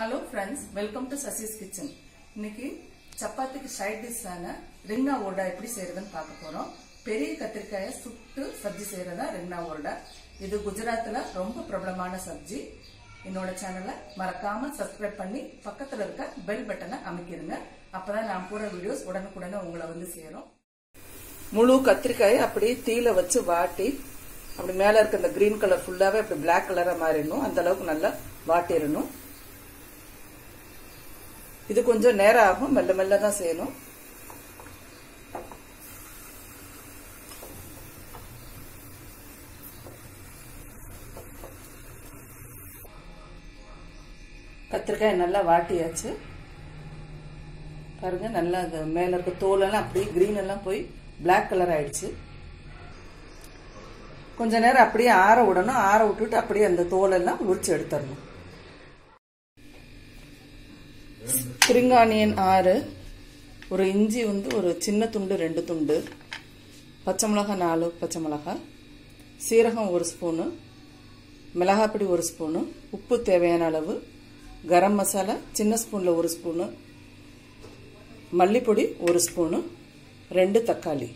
Hello friends welcome to Sasi's kitchen இன்னைக்கு சப்பாத்திக்கு side டிஷ்ஷான ரிங்னா Orda எப்படி செய்யறதுன்னு பார்க்க போறோம். பெரிய கத்திரிக்காயை சுட்டு சப்ஜி செய்யறதா ரிங்னா ஓல்டா. இது குஜராத்தில் ரொம்ப பிரபலமான சப்ஜி. என்னோட சேனலை மறக்காம சப்ஸ்கிரைப் பண்ணி பக்கத்தில் இருக்க பெல் பட்டனை அமைக்கிருங்க அப்பதான் நான் போற வீடியோஸ் உடனுக்குடனே உங்களை வந்து சேரும். முழு கத்திரிக்காயை அப்படியே தீல வச்சு வாட்டி அப்படி மேல இருக்க இந்த கிரீன் கலர் ஃபுல்லாவே அப்படி பிளாக் கலரா மாறிடணும். அந்த அளவுக்கு நல்லா வாட்டிடணும். இது கொஞ்சம் நேரம் ஆகும் மெல்ல மெல்ல தான் செய்யணும். கத்திரிக்காய் நல்லா வாட்டியாச்சு. பாருங்க நல்லா அது மேல இருக்க தோலெல்லாம் அப்படியே கிரீன் எல்லாம் போய் பிளாக் கலர் ஆயிடுச்சு. கொஞ்ச நேரம் அப்படியே ஆற விடணும். ஆற விட்டுட்டு அப்படியே அந்த தோலெல்லாம் உரிச்சு எடுத்துடணும். சிறுங்கானியன் ஆறு. ஒரு இஞ்சி வந்து ஒரு சின்ன துண்டு ரெண்டு துண்டு. பச்சை மிளகாய் நாலு பச்சை மிளகாய் சீரகம் ஒரு ஸ்பூனு. மிளகாப்பொடி ஒரு ஸ்பூனு. உப்பு தேவையான அளவு. கரம் மசாலா சின்ன ஸ்பூனில் ஒரு ஸ்பூனு. மல்லிப்பொடி ஒரு ஸ்பூனு. ரெண்டு தக்காளி.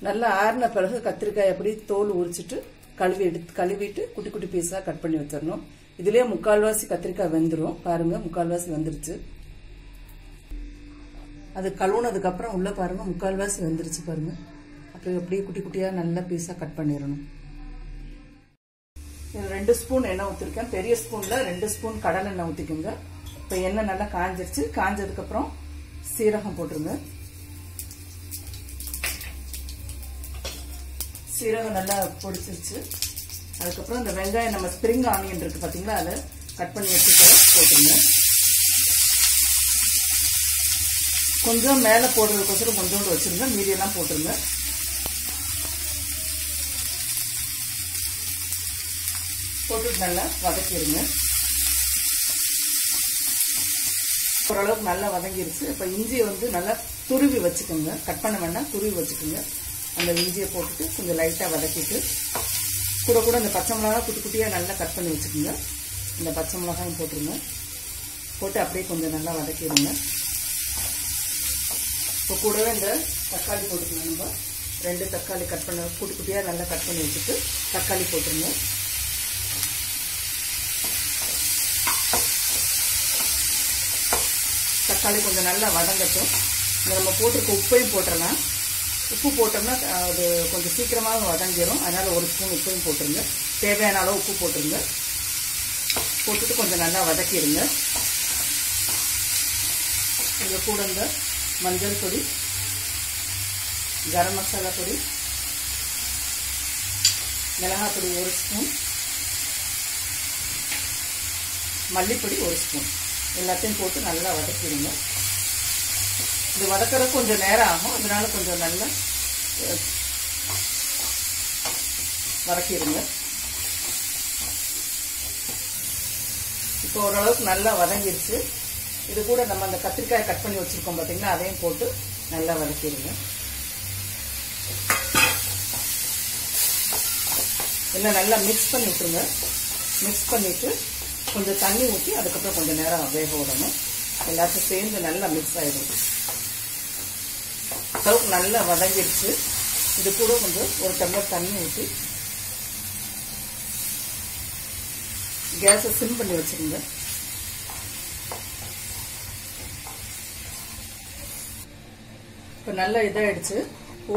நல்லா ஆறின பிறகு கத்திரிக்காய் அப்படி தோல் உரிச்சிட்டு கழுவி எடுத்து கழுவிட்டு குட்டி குட்டி பீஸாக கட் பண்ணி வச்சிடணும். இதுலயே முக்கால்வாசி கத்திரிக்காய் வெந்துடும் பாருங்க முக்கால்வாசி வந்துருச்சு. அது கழுவுனதுக்கு அப்புறம் உள்ள பாருங்க முக்கால்வாசி வெந்துருச்சு பாருங்க. அப்புறம் அப்படியே குட்டி குட்டியா நல்ல பீஸா கட் பண்ணிடணும். ரெண்டு ஸ்பூன் எண்ணெய் ஊற்றிருக்கேன் பெரிய ஸ்பூன்ல ரெண்டு ஸ்பூன் கடலை எண்ணெய் ஊற்றிக்கோங்க இப்போ எண்ணெய் நல்லா காஞ்சிருச்சு. காஞ்சதுக்கு அப்புறம் சீரகம் போட்டுருங்க. சீரகம் நல்லா பொடிச்சிருச்சு அதுக்கப்புறம் இந்த வெங்காயம் நம்ம ஸ்ப்ரிங் ஆனியன் இருக்கு பார்த்தீங்களா அதை கட் பண்ணி வச்சுட்டு போட்டுருங்க. கொஞ்சம் மேலே போடுறதுக்கோசரம் கொஞ்சோண்டு வச்சிருங்க. மீடியெல்லாம் போட்டுருங்க. போட்டுட்டு நல்லா வதக்கிடுங்க ஓரளவுக்கு நல்லா வதங்கிருச்சு. இப்போ இஞ்சியை வந்து நல்லா துருவி வச்சுக்கோங்க. கட் பண்ண வேண்டாம் துருவி வச்சுக்கோங்க. அந்த இஞ்சியை போட்டுட்டு கொஞ்சம் லைட்டாக வதக்கிட்டு கூட கூட அந்த பச்சை மிளகா குட்டி குட்டியாக நல்லா கட் பண்ணி வச்சுக்கோங்க. இந்த பச்சை மிளகாயும் போட்டுருங்க. போட்டு அப்படியே கொஞ்சம் நல்லா வதக்கிடுங்க. இப்போ கூடவே இந்த தக்காளி போட்டுக்கணும் நம்ம. ரெண்டு தக்காளி கட் பண்ண குட்டி குட்டியாக நல்லா கட் பண்ணி வச்சுட்டு தக்காளி போட்டுருங்க. தக்காளி கொஞ்சம் நல்லா வதங்கட்டும். நம்ம போட்டிருக்க உப்பையும் போட்டுடலாம் உப்பு போட்டோம்னா அது கொஞ்சம் சீக்கிரமாக வதங்கிடும் அதனால் ஒரு ஸ்பூன் உப்பையும் போட்டுருங்க. தேவையான அளவு உப்பு போட்டுருங்க. போட்டுட்டு கொஞ்சம் நல்லா வதக்கிடுங்க இங்கே கூட இந்த மஞ்சள் பொடி கரம் மசாலா பொடி மிளகாய் பொடி ஒரு ஸ்பூன் மல்லிப்பொடி ஒரு ஸ்பூன். எல்லாத்தையும் போட்டு நல்லா வதக்கிடுங்க இது வதக்கிறது கொஞ்சம் நேரம் ஆகும். அதனால கொஞ்சம் நல்லா வதக்கிடுங்க. இப்போ ஓரளவுக்கு நல்லா வதங்கிருச்சு. இது கூட நம்ம அந்த கத்திரிக்காயை கட் பண்ணி வச்சிருக்கோம் பார்த்தீங்களா அதையும் போட்டு நல்லா வதக்கிடுங்க. எல்லாம் நல்லா மிக்ஸ் பண்ணி விட்டுருங்க. மிக்ஸ் பண்ணிட்டு கொஞ்சம் தண்ணி ஊற்றி அதுக்கப்புறம் கொஞ்சம் நேரம் வேக விடணும். எல்லாத்தையும் சேர்ந்து நல்லா மிக்ஸ் ஆகிடும் அளவுக்கு நல்லா வதங்கிடுச்சு. இது கூட கொஞ்சம் ஒரு டம்ளர் தண்ணி ஊற்றி கேஸை சிம் பண்ணி வச்சுருங்க இப்போ நல்லா இதாகிடுச்சு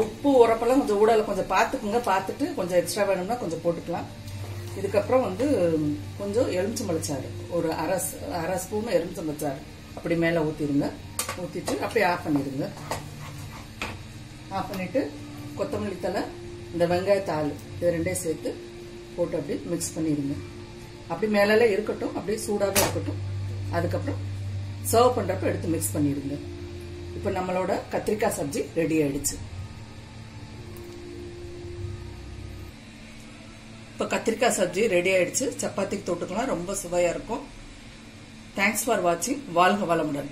உப்பு உரப்பெல்லாம் கொஞ்சம் ஊடலை கொஞ்சம் பார்த்துக்குங்க. பார்த்துட்டு கொஞ்சம் எக்ஸ்ட்ரா வேணும்னா கொஞ்சம் போட்டுக்கலாம். இதுக்கப்புறம் வந்து கொஞ்சம் எலுமிச்சம்பழச்சாறு. ஒரு அரை அரை ஸ்பூன் எலுமிச்சம்பழச்சாறு. அப்படி மேலே ஊற்றிடுங்க ஊற்றிட்டு அப்படியே ஆஃப் பண்ணிடுங்க. ஆஃப் பண்ணிட்டு கொத்தமல்லி தலை இந்த வெங்காயத்தாள் இது ரெண்டையும் சேர்த்து போட்டு அப்படியே மிக்ஸ் பண்ணிடுங்க. அப்படி மேலே இருக்கட்டும் அப்படியே சூடாக இருக்கட்டும். அதுக்கப்புறம் சர்வ் பண்ணுறப்ப எடுத்து மிக்ஸ் பண்ணிடுங்க. இப்போ நம்மளோட கத்திரிக்காய் சப்ஜி ரெடி ஆயிடுச்சு. இப்போ கத்திரிக்காய் சப்ஜி ரெடி ஆயிடுச்சு. சப்பாத்திக்கு தொட்டுக்கலாம் ரொம்ப சுவையாக இருக்கும். தேங்க்ஸ் ஃபார் வாட்சிங் வாழ்க வளமுடன்.